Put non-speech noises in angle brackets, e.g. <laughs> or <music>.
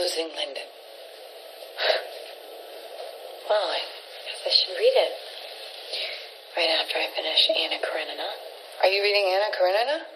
losing Linda. <laughs> Well, I guess I should read it. Right after I finish Anna Karenina. Are you reading Anna Karenina?